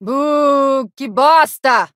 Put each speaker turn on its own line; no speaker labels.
Buh, que bosta!